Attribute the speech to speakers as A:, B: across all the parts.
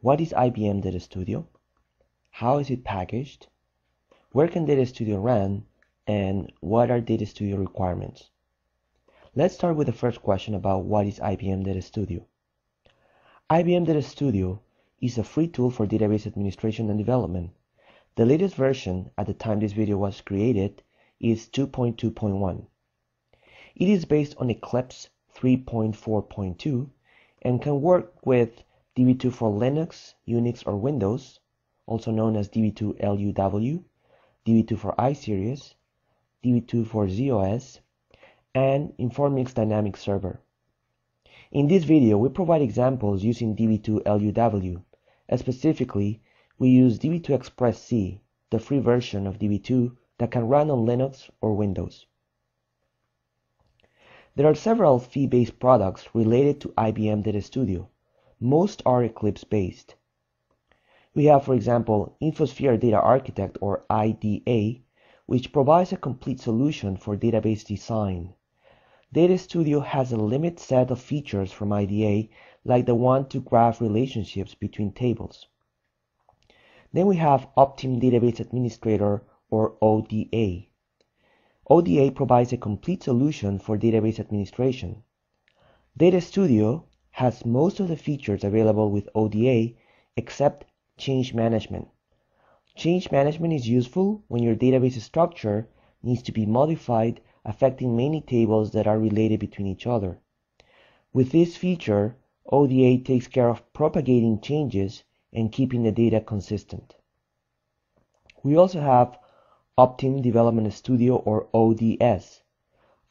A: What is IBM Data Studio? How is it packaged? Where can Data Studio run? And what are Data Studio requirements? Let's start with the first question about what is IBM Data Studio. IBM Data Studio is a free tool for database administration and development. The latest version at the time this video was created is 2.2.1. It is based on Eclipse 3.4.2 and can work with DB2 for Linux, Unix, or Windows, also known as DB2 LUW, DB2 for iSeries, DB2 for ZOS, and Informix Dynamic Server. In this video, we provide examples using DB2 LUW. Specifically, we use DB2 Express C, the free version of DB2 that can run on Linux or Windows. There are several fee-based products related to IBM Data Studio. Most are Eclipse-based. We have, for example, InfoSphere Data Architect or IDA, which provides a complete solution for database design. Data Studio has a limited set of features from IDA, like the one to graph relationships between tables. Then we have Optim Database Administrator or ODA. ODA provides a complete solution for database administration. Data Studio has most of the features available with ODA except change management. Change management is useful when your database structure needs to be modified affecting many tables that are related between each other. With this feature, ODA takes care of propagating changes and keeping the data consistent. We also have Optim Development Studio or ODS.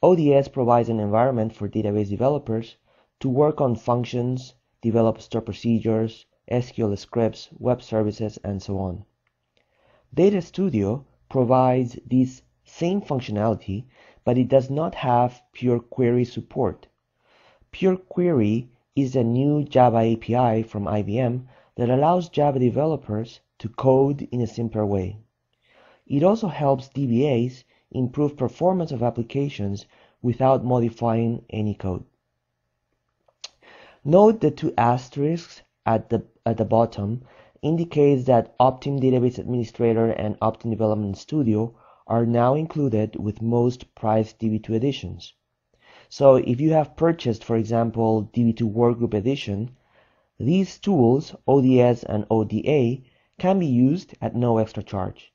A: ODS provides an environment for database developers to work on functions, develop store procedures, SQL scripts, web services, and so on. Data Studio provides this same functionality, but it does not have pure query support. Pure query is a new Java API from IBM that allows Java developers to code in a simpler way. It also helps DBAs improve performance of applications without modifying any code. Note the two asterisks at the, at the bottom indicates that Optim Database Administrator and Optim Development Studio are now included with most price DB2 editions. So if you have purchased, for example, DB2 Workgroup Edition, these tools, ODS and ODA, can be used at no extra charge.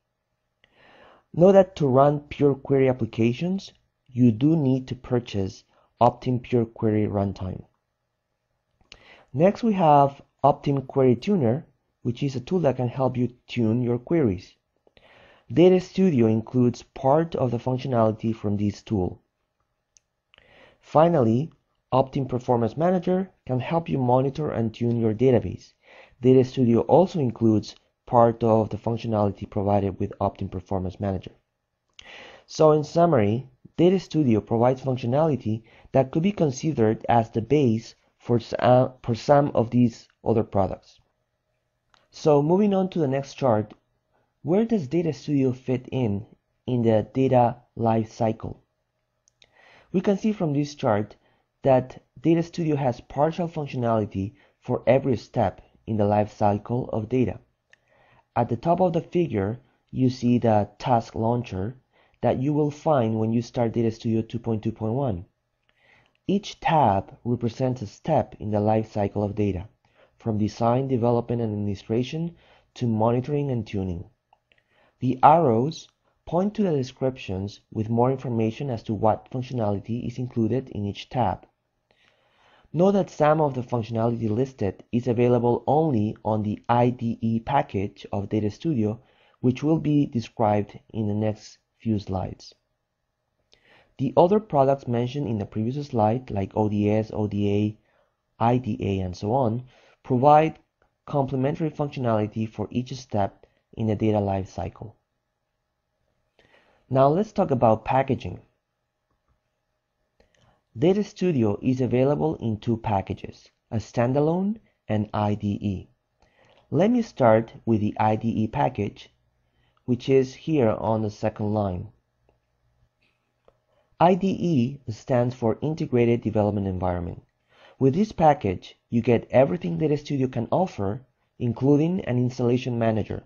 A: Note that to run Pure Query applications, you do need to purchase Optim Pure Query Runtime. Next, we have Optim Query Tuner, which is a tool that can help you tune your queries. Data Studio includes part of the functionality from this tool. Finally, Optim Performance Manager can help you monitor and tune your database. Data Studio also includes part of the functionality provided with Optim Performance Manager. So in summary, Data Studio provides functionality that could be considered as the base for some, uh, for some of these other products. So moving on to the next chart, where does Data Studio fit in in the data life cycle? We can see from this chart that Data Studio has partial functionality for every step in the life cycle of data. At the top of the figure, you see the task launcher that you will find when you start Data Studio 2.2.1. Each tab represents a step in the life cycle of data, from design, development, and administration to monitoring and tuning. The arrows point to the descriptions with more information as to what functionality is included in each tab. Note that some of the functionality listed is available only on the IDE package of Data Studio, which will be described in the next few slides. The other products mentioned in the previous slide, like ODS, ODA, IDA, and so on, provide complementary functionality for each step in the data life cycle. Now let's talk about packaging. Data Studio is available in two packages, a standalone and IDE. Let me start with the IDE package, which is here on the second line. IDE stands for Integrated Development Environment. With this package, you get everything Data Studio can offer including an installation manager.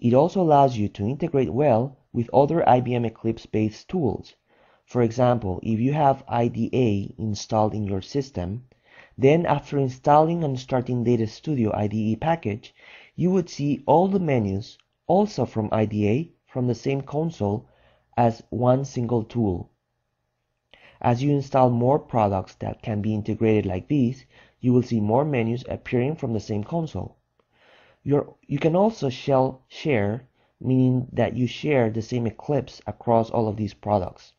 A: It also allows you to integrate well with other IBM Eclipse-based tools. For example, if you have IDA installed in your system, then after installing and starting Data Studio IDE package, you would see all the menus also from IDA from the same console as one single tool. As you install more products that can be integrated like these, you will see more menus appearing from the same console. You're, you can also shell share, meaning that you share the same Eclipse across all of these products.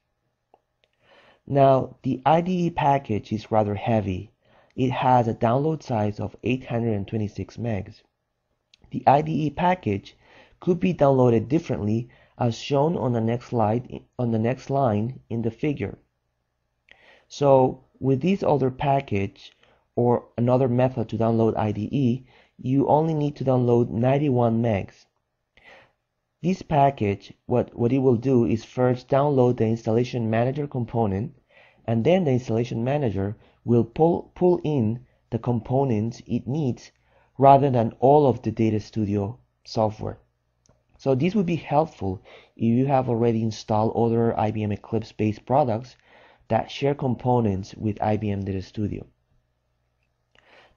A: Now, the IDE package is rather heavy. It has a download size of 826 megs. The IDE package could be downloaded differently as shown on the next slide on the next line in the figure. So with this other package or another method to download IDE, you only need to download 91 megs. This package, what, what it will do is first download the installation manager component and then the installation manager will pull, pull in the components it needs rather than all of the Data Studio software. So this would be helpful if you have already installed other IBM Eclipse based products that share components with IBM Data Studio.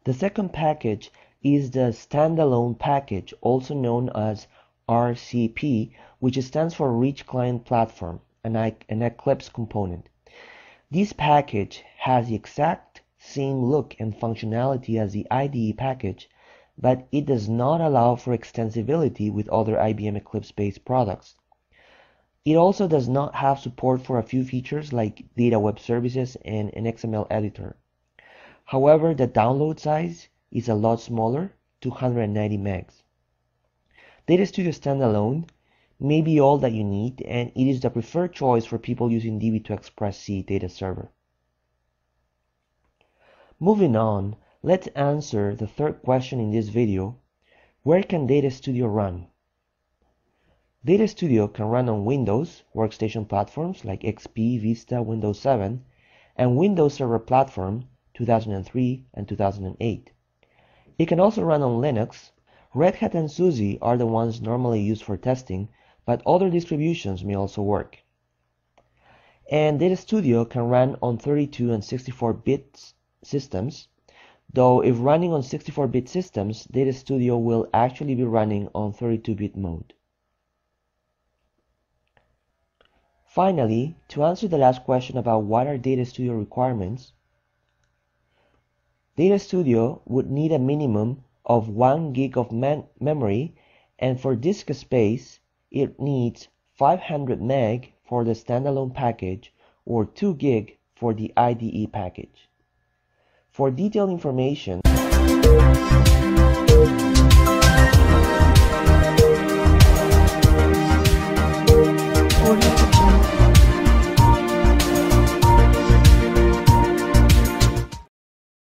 A: The second package is the standalone package, also known as RCP, which stands for Rich Client Platform, an, an Eclipse component. This package has the exact same look and functionality as the IDE package, but it does not allow for extensibility with other IBM Eclipse-based products. It also does not have support for a few features like data web services and an XML editor. However, the download size is a lot smaller, 290 megs. Data Studio Standalone may be all that you need and it is the preferred choice for people using DB2 Express C data server. Moving on, let's answer the third question in this video. Where can Data Studio run? Data Studio can run on Windows workstation platforms like XP, Vista, Windows 7, and Windows Server Platform 2003 and 2008. It can also run on Linux. Red Hat and SUSE are the ones normally used for testing, but other distributions may also work. And Data Studio can run on 32 and 64-bit systems, though if running on 64-bit systems, Data Studio will actually be running on 32-bit mode. Finally, to answer the last question about what are Data Studio requirements, Data Studio would need a minimum of 1 gig of memory and for disk space it needs 500 meg for the standalone package or 2 gig for the IDE package. For detailed information